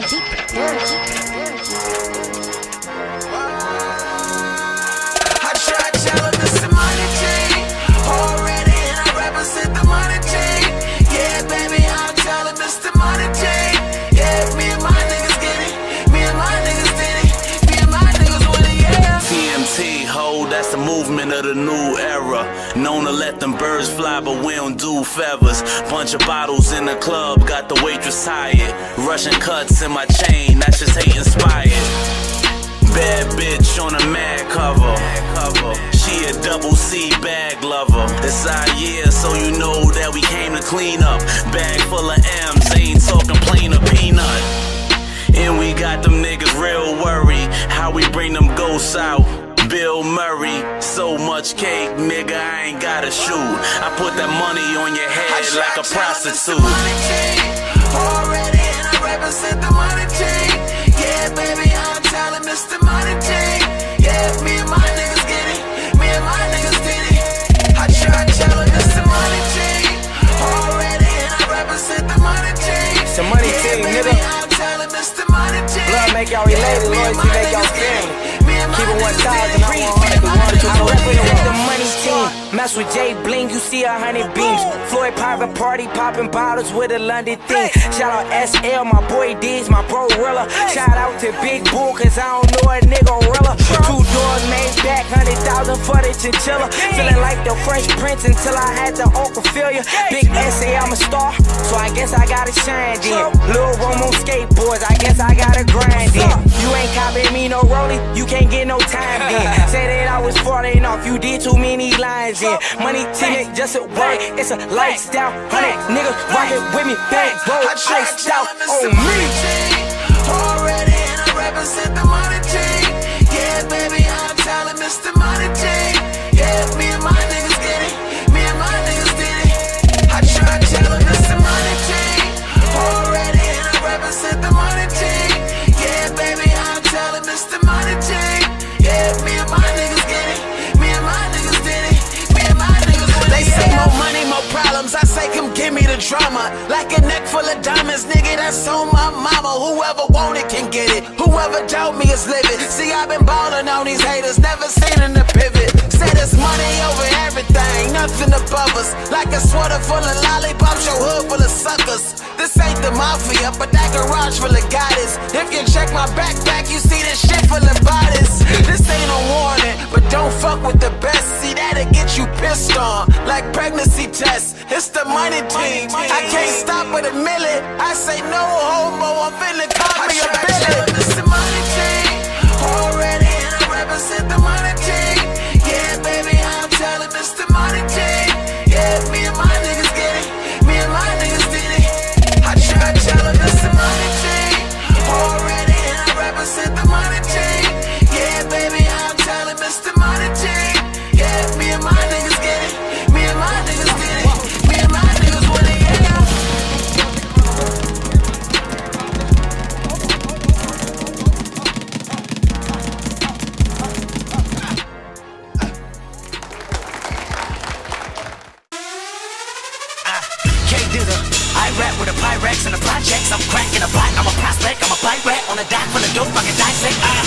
dirty, dirty, dirty. New era. Known to let them birds fly, but we don't do feathers. Bunch of bottles in the club, got the waitress tired. Russian cuts in my chain, that's just hate inspired. Bad bitch on a mad cover. She a double C bag lover. It's our year, so you know that we came to clean up. Bag full of M's, ain't talking plain or peanut. And we got them niggas real worried how we bring them ghosts out. Bill Murray, so much cake, nigga, I ain't gotta shoot. I put that money on your head like a prostitute. Already, and I represent the money chain. Yeah, baby, I'm telling Mr. Money Chain. Yeah, me and my niggas get it. Me and my niggas did it. I try telling Mr. Money Chain. Already, and I represent the money chain. It's a money yeah, chain, baby, nigga. I'm telling Mr. Money Chain. Blood make y'all related, Yeah, loyalty make y'all niggas get it. family. Keep it 1,000. I want and my 100, 'cause niggas I represent the money team. Mess with Jay Bling, you see a hundred beams. Floyd private party, popping bottles with a London thing. Shout out SL, my boy D's, my bro Rilla. Shout out to Big Bull, cause I don't know a nigga Rilla. Two doors made back, hundred thousand for the chinchilla. Feeling like the Fresh Prince until I had the Ophelia. Big SA, I'm a star, so I guess I gotta shine then. Lil Rome on skateboards, I guess I gotta grind in. You ain't copying me no rolling, you can't get no time then. Say that I was falling off, you did too many lines in. Money team it just a work, it's a lifestyle. Hundred. Niggas rockin' with me, bro, I iced out on me. Already, and I represent the Mr. Money Chain. Yeah, me and my niggas get it. Me and my niggas did it. Me and my niggas win They say more money, more problems. I say, come give me the drama. Like a neck full of diamonds, nigga, that's on my mama. Whoever want it can get it. Whoever doubt me is living. See, I've been ballin' on these haters, never seen in the pivot. Said it's money over everything, nothing above us. Like a sweater full of lollipops, your hood mafia, but that garage full of goddess. If you check my backpack, you see this shit full of bodies. This ain't a warning, but don't fuck with the best. See, that'll get you pissed on, like pregnancy tests. It's the money team. I can't stop with a milli. I say no homo, I'm finna call me a I The projects. I'm cracking a pot. I'm a prospect. I'm a bite rat on a dock full of dope. I can dissect. Ah.